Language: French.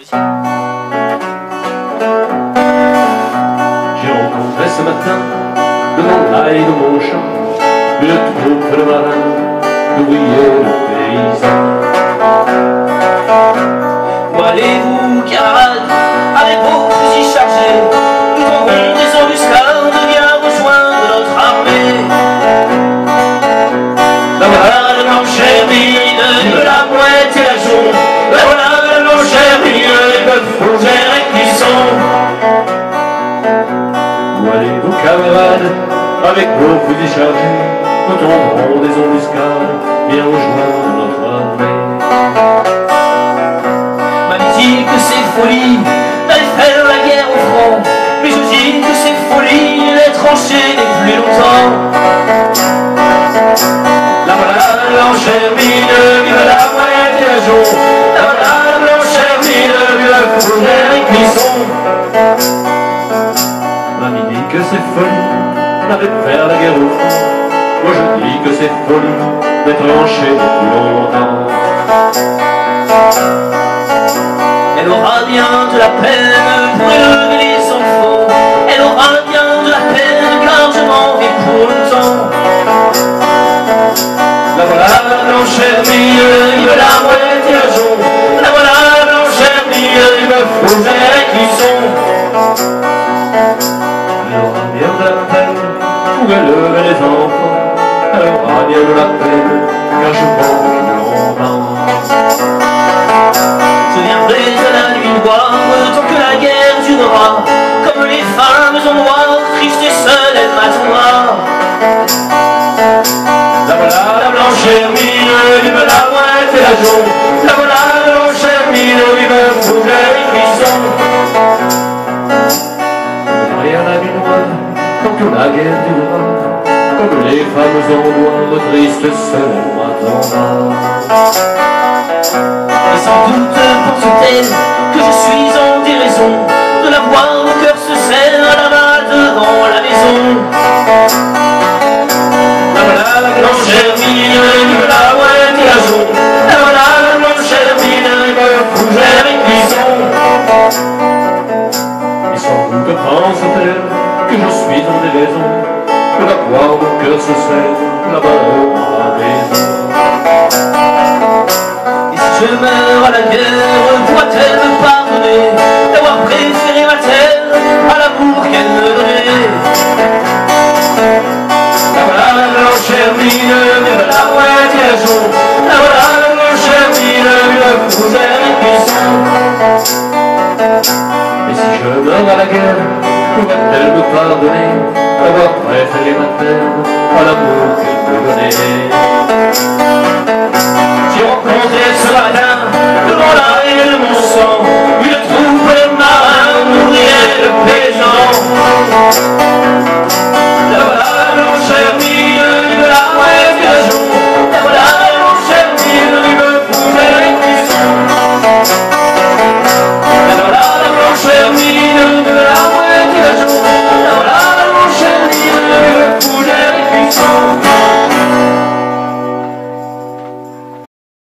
J'ai rencontré ce matin, devant l'ail de mon champ, une troupe de marins, d'ouvriers, de paysans. Où allez-vous, camarades, Où allez-vous, camarades, avec vos fusils chargés, nous tomberons des embuscades, bien rejoindre notre armée. M'a-t-il que c'est folie d'aller faire la guerre au front Mais je dis que c'est folie d'être enchaîné plus longtemps. La voilà la blanche hermine, vive la à jaune La voilà la blanche hermine, vive la fougère et cuisson. dit que c'est folie d'aller faire la guerre au front. Moi je dis que c'est folie d'être enchaîné plus longtemps. Elle aura bien de la peine pour élever les enfants Elle aura bien de la peine car je m'en vais pour La voilà la blanche hermine, vive la moitié à élever les enfants. Aura bien de la peine car je manque plus longtemps. Je viendrai à la nuit noire tant que la guerre durera Comme les femmes en noir, tristes et seules, elle m'attendra La voilà la blanche hermine, vive la moite et la jaune La voilà la blanche hermine, vive fougère et noire, tant que la guerre durera, comme les femmes en noir, tristes seules m'attendra. Et sans doute pense-t-elle que je suis en déraison De la voir mon cœur se serre là-bas devant la maison. La voilà la vive la moite et la jaune. La voilà la blanche hermine, vive fougère et cuisson. Et sans doute pense-t-elle que je suis en déraison, que la voir mon cœur se serre là-bas devant la maison. Et si je meurs à la guerre, pourra-t-elle me pardonner D'avoir préféré ma terre à l'amour qu'elle me donnait La voilà blanche hermine, vive la moitié à jaune La voilà la blanche hermine, vive fougère et cuisson Et si je meurs à la guerre, pourra-t-elle me pardonner d'avoir préféré ma